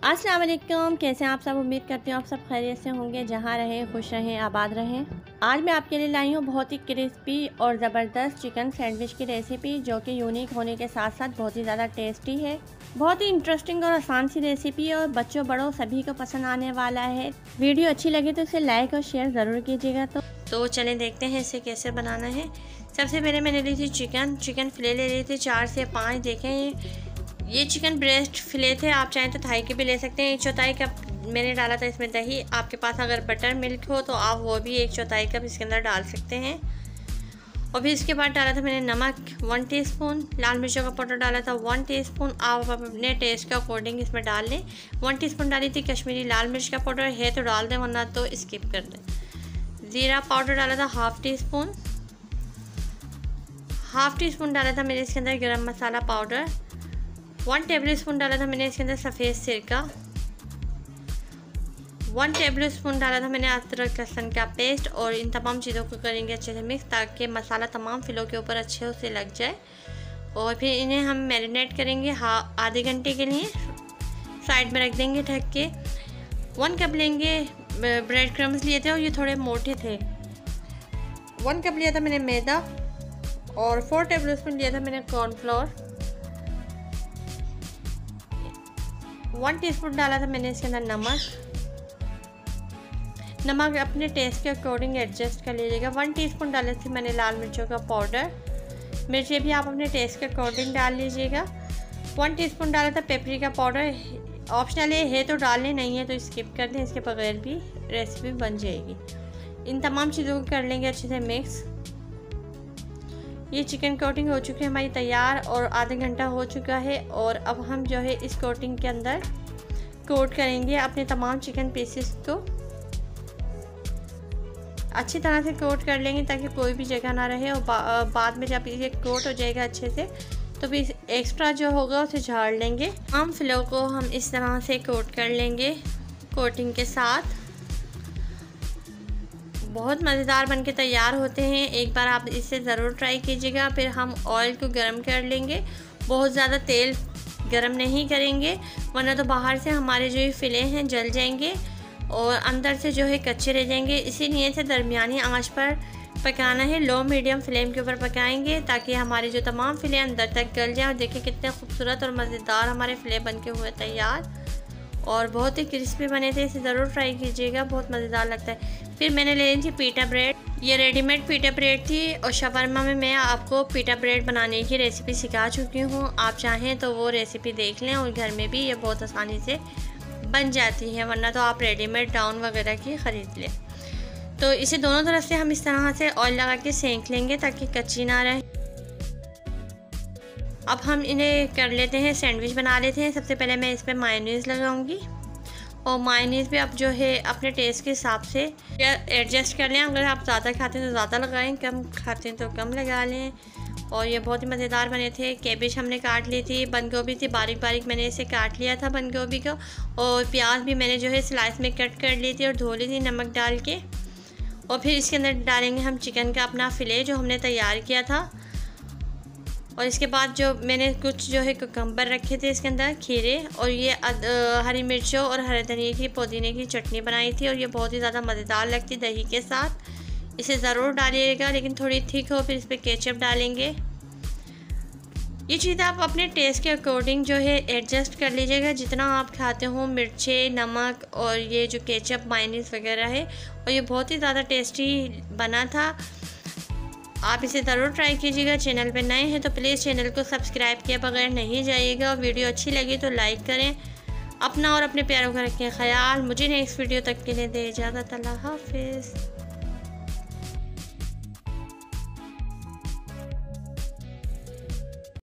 अस्सलाम वालेकुम कैसे हैं आप सब? उम्मीद करती हूँ आप सब खैरियत से होंगे, जहाँ रहें, खुश रहें, आबाद रहें। आज मैं आपके लिए लाई हूँ बहुत ही क्रिस्पी और ज़बरदस्त चिकन सैंडविच की रेसिपी, जो कि यूनिक होने के साथ साथ बहुत ही ज़्यादा टेस्टी है। बहुत ही इंटरेस्टिंग और आसान सी रेसिपी है और बच्चों, बड़ों सभी को पसंद आने वाला है। वीडियो अच्छी लगे तो इसे लाइक और शेयर ज़रूर कीजिएगा तो। तो चलें, देखते हैं इसे कैसे बनाना है। सबसे पहले मैंने ली थी चिकन। चिकन फिले ले ली थी चार से पाँच, देखें। ये चिकन ब्रेस्ट फिले थे, आप चाहें तो थाई के भी ले सकते हैं। एक चौथाई कप मैंने डाला था इसमें दही। आपके पास अगर बटर मिल्क हो तो आप वो भी एक चौथाई कप इसके अंदर डाल सकते हैं। और फिर इसके बाद डाला था मैंने नमक वन टीस्पून लाल मिर्चों का पाउडर डाला था वन टीस्पून आप अपने टेस्ट के अकॉर्डिंग इसमें डाल लें। वन टीस्पून डाली थी कश्मीरी लाल मिर्च का पाउडर है तो डाल दें, वरना तो स्किप कर दें। ज़ीरा पाउडर डाला था half teaspoon half teaspoon डाला था मैंने इसके अंदर garam masala powder one tablespoon डाला था मैंने इसके अंदर सफ़ेद सिरका वन टेबल स्पून डाला था मैंने अदरक लहसन का पेस्ट और इन तमाम चीज़ों को करेंगे अच्छे से मिक्स ताकि मसाला तमाम फिलों के ऊपर अच्छे से लग जाए। और फिर इन्हें हम मैरिनेट करेंगे हा आधे घंटे के लिए। साइड में रख देंगे ढक के। वन कप लेंगे ब्रेड क्रम्स लिए थे और ये थोड़े मोटे थे। वन कप लिया था मैंने मैदा और फोर टेबल स्पून लिया था मैंने कॉर्नफ्लोर वन टीस्पून डाला था मैंने इसके अंदर नमक। नमक अपने टेस्ट के अकॉर्डिंग एडजस्ट कर लीजिएगा। वन टीस्पून डाले थे मैंने लाल मिर्चों का पाउडर मिर्ची भी आप अपने टेस्ट के अकॉर्डिंग डाल लीजिएगा। वन टीस्पून डाला था पेपरी का पाउडर ऑप्शनल है तो डालने, नहीं है तो स्किप कर दें, इसके बगैर भी रेसिपी बन जाएगी। इन तमाम चीज़ों को कर लेंगे अच्छे से मिक्स ये चिकन कोटिंग हो चुकी है हमारी तैयार और आधे घंटा हो चुका है और अब हम जो है इस कोटिंग के अंदर कोट करेंगे अपने तमाम चिकन पीसेस को। अच्छी तरह से कोट कर लेंगे ताकि कोई भी जगह ना रहे और बा, बाद में जब ये कोट हो जाएगा अच्छे से तो फिर एक्स्ट्रा जो होगा उसे झाड़ लेंगे। आम फ्लो को हम इस तरह से कोट कर लेंगे कोटिंग के साथ। बहुत मज़ेदार बन के तैयार होते हैं। एक बार आप इसे ज़रूर ट्राई कीजिएगा। फिर हम ऑयल को गर्म कर लेंगे। बहुत ज़्यादा तेल गर्म नहीं करेंगे, वरना तो बाहर से हमारे जो ये फ़िले हैं जल जाएँगे और अंदर से जो है कच्चे रह जाएँगे। इसीलिए से दरमियानी आँच पर पकाना है। लो, मीडियम फ्लेम के ऊपर पकाएँगे ताकि हमारे जो तमाम फ़िले अंदर तक गल जाए। और देखें कितने खूबसूरत और मज़ेदार हमारे फ़िले बन के हुए तैयार। और बहुत ही क्रिस्पी बने थे, इसे ज़रूर ट्राई कीजिएगा, बहुत मज़ेदार लगता है। फिर मैंने ले ली थी पीटा ब्रेड ये रेडीमेड पीटा ब्रेड थी और शवरमा में मैं आपको पीटा ब्रेड बनाने की रेसिपी सिखा चुकी हूँ। आप चाहें तो वो रेसिपी देख लें और घर में भी ये बहुत आसानी से बन जाती है, वरना तो आप रेडीमेड डाउन वगैरह की ख़रीद लें। तो इसे दोनों तरफ़ से हम इस तरह से ऑयल लगा के सेंक लेंगे ताकि कच्ची ना रहे। अब हम इन्हें कर लेते हैं सैंडविच बना लेते हैं। सबसे पहले मैं इस पर मायोनीज़ लगाऊँगी। और मायोनीज़ भी आप जो है, अपने टेस्ट के हिसाब से एडजस्ट कर लें। अगर आप ज़्यादा खाते हैं तो ज़्यादा लगाएँ, कम खाते हैं तो कम लगा लें। और ये बहुत ही मज़ेदार बने थे। केबेज हमने काट ली थी, बंद गोभी थी। बारीक बारीक मैंने इसे काट लिया था बंद गोभी को। और प्याज भी मैंने जो है स्लाइस में कट कर ली थी और धो ली थी नमक डाल के। और फिर इसके अंदर डालेंगे हम चिकन का अपना फ़िले जो हमने तैयार किया था। और इसके बाद जो मैंने कुछ जो है कम्बर रखे थे इसके अंदर खीरे और ये अद, आ, हरी मिर्चों और हरे धनिए की पुदीने की चटनी बनाई थी और ये बहुत ही ज़्यादा मज़ेदार लगती दही के साथ। इसे ज़रूर डालिएगा लेकिन थोड़ी थिक हो फिर इस पर केचप डालेंगे। ये चीज़ आप अपने टेस्ट के अकॉर्डिंग जो है एडजस्ट कर लीजिएगा। जितना आप खाते हो मिर्चें नमक और ये जो केचप माइनीस वगैरह है और ये बहुत ही ज़्यादा टेस्टी बना था। आप इसे ज़रूर ट्राई कीजिएगा। चैनल पर नए हैं तो प्लीज़ चैनल को सब्सक्राइब किए बगैर नहीं जाइएगा वीडियो अच्छी लगी तो लाइक करें। अपना और अपने प्यारों का रखें ख्याल। मुझे नेक्स्ट वीडियो तक के लिए दे इजाज़त। अल्लाह हाफिज़।